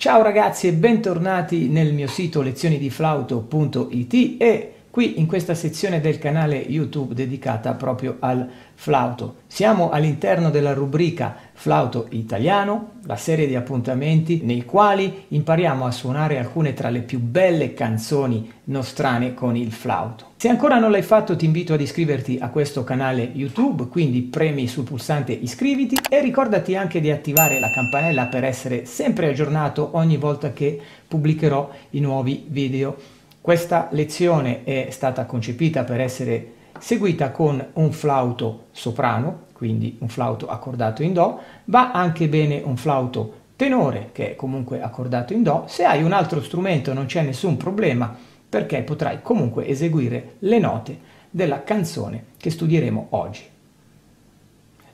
Ciao ragazzi e bentornati nel mio sito lezionidiflauto.it e qui in questa sezione del canale YouTube dedicata proprio al flauto. Siamo all'interno della rubrica Flauto Italiano, la serie di appuntamenti nei quali impariamo a suonare alcune tra le più belle canzoni nostrane con il flauto. Se ancora non l'hai fatto ti invito ad iscriverti a questo canale YouTube, quindi premi sul pulsante iscriviti e ricordati anche di attivare la campanella per essere sempre aggiornato ogni volta che pubblicherò i nuovi video. Questa lezione è stata concepita per essere seguita con un flauto soprano, quindi un flauto accordato in Do, va anche bene un flauto tenore che è comunque accordato in Do, se hai un altro strumento non c'è nessun problema perché potrai comunque eseguire le note della canzone che studieremo oggi.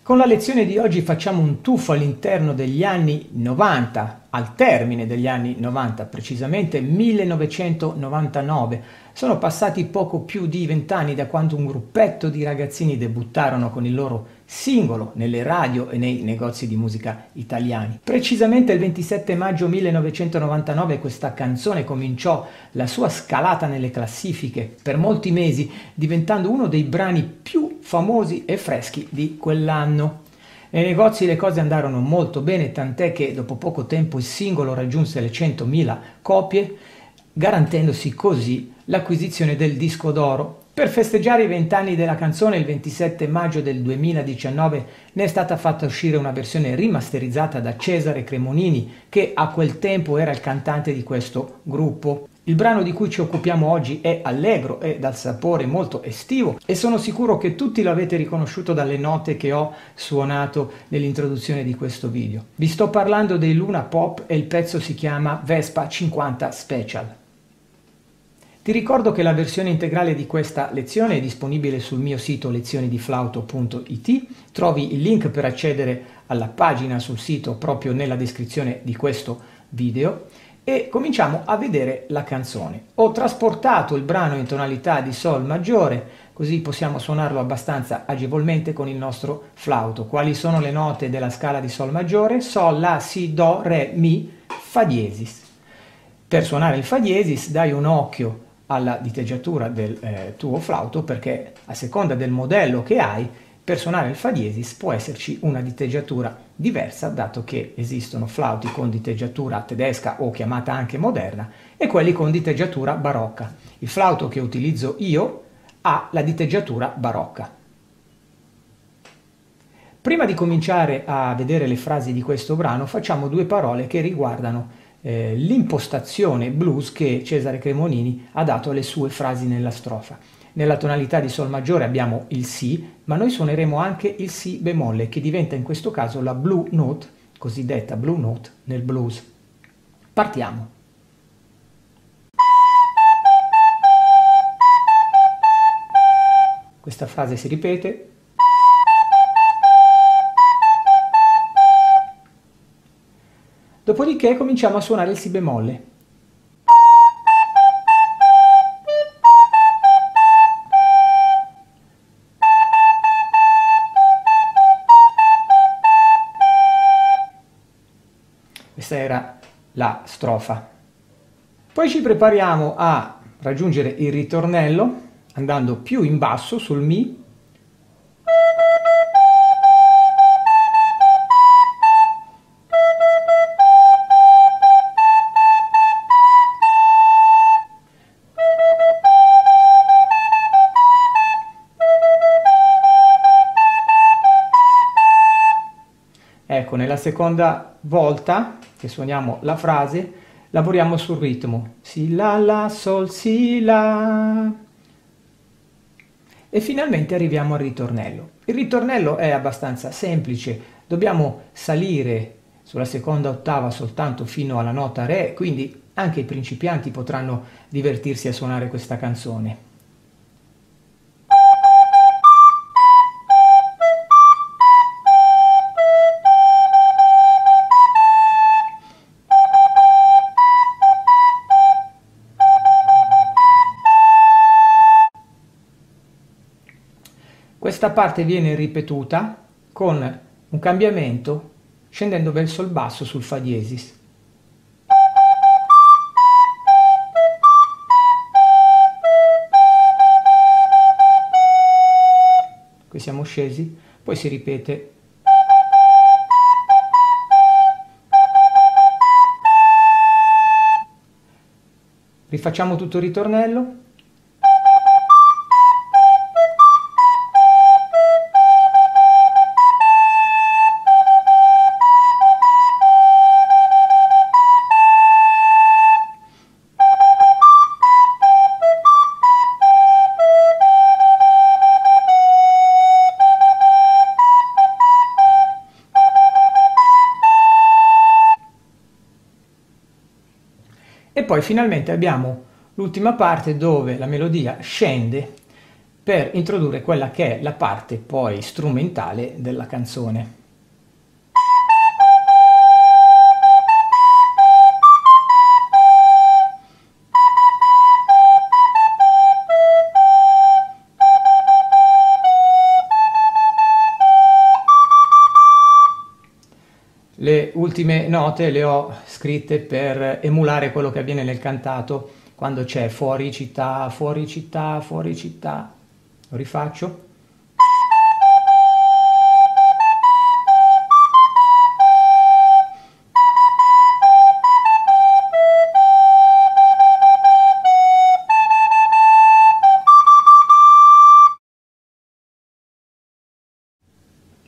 Con la lezione di oggi facciamo un tuffo all'interno degli anni 90, al termine degli anni 90, precisamente 1999. Sono passati poco più di vent'anni da quando un gruppetto di ragazzini debuttarono con il loro singolo nelle radio e nei negozi di musica italiani. Precisamente il 27 maggio 1999 questa canzone cominciò la sua scalata nelle classifiche per molti mesi, diventando uno dei brani più famosi e freschi di quell'anno. Nei negozi le cose andarono molto bene, tant'è che dopo poco tempo il singolo raggiunse le 100.000 copie, garantendosi così l'acquisizione del disco d'oro per festeggiare i vent'anni della canzone, il 27 maggio del 2019 ne è stata fatta uscire una versione rimasterizzata da Cesare Cremonini, che a quel tempo era il cantante di questo gruppo. Il brano di cui ci occupiamo oggi è allegro e dal sapore molto estivo e sono sicuro che tutti l'avete riconosciuto dalle note che ho suonato nell'introduzione di questo video. Vi sto parlando dei Luna Pop e il pezzo si chiama Vespa 50 Special. Ti ricordo che la versione integrale di questa lezione è disponibile sul mio sito lezionidiflauto.it. Trovi il link per accedere alla pagina sul sito proprio nella descrizione di questo video e cominciamo a vedere la canzone. Ho trasportato il brano in tonalità di Sol maggiore, così possiamo suonarlo abbastanza agevolmente con il nostro flauto. Quali sono le note della scala di Sol maggiore? Sol, La, Si, Do, Re, Mi, Fa diesis. Per suonare il Fa diesis dai un occhio alla diteggiatura del eh, tuo flauto perché a seconda del modello che hai per suonare il fa diesis può esserci una diteggiatura diversa dato che esistono flauti con diteggiatura tedesca o chiamata anche moderna e quelli con diteggiatura barocca. Il flauto che utilizzo io ha la diteggiatura barocca. Prima di cominciare a vedere le frasi di questo brano facciamo due parole che riguardano eh, l'impostazione blues che Cesare Cremonini ha dato alle sue frasi nella strofa. Nella tonalità di Sol maggiore abbiamo il Si, ma noi suoneremo anche il Si bemolle, che diventa in questo caso la blue note, cosiddetta blue note nel blues. Partiamo. Questa frase si ripete, Dopodiché cominciamo a suonare il Si bemolle. La strofa. Poi ci prepariamo a raggiungere il ritornello andando più in basso sul Mi Ecco, nella seconda volta che suoniamo la frase, lavoriamo sul ritmo. Si la la sol si la. E finalmente arriviamo al ritornello. Il ritornello è abbastanza semplice, dobbiamo salire sulla seconda ottava soltanto fino alla nota Re, quindi anche i principianti potranno divertirsi a suonare questa canzone. questa parte viene ripetuta con un cambiamento scendendo verso il basso sul Fa diesis. Qui siamo scesi, poi si ripete Rifacciamo tutto il ritornello. Poi finalmente abbiamo l'ultima parte dove la melodia scende per introdurre quella che è la parte poi strumentale della canzone. Le ultime note le ho scritte per emulare quello che avviene nel cantato quando c'è fuori città, fuori città, fuori città. Lo rifaccio.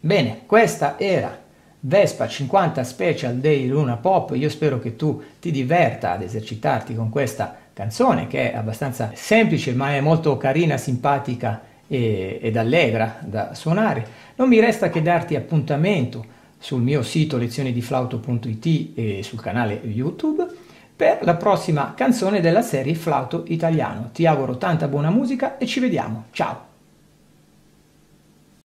Bene, questa era Vespa 50 Special Day Luna Pop, io spero che tu ti diverta ad esercitarti con questa canzone che è abbastanza semplice ma è molto carina, simpatica e, ed allegra da suonare. Non mi resta che darti appuntamento sul mio sito lezionidiflauto.it e sul canale YouTube per la prossima canzone della serie Flauto Italiano. Ti auguro tanta buona musica e ci vediamo. Ciao!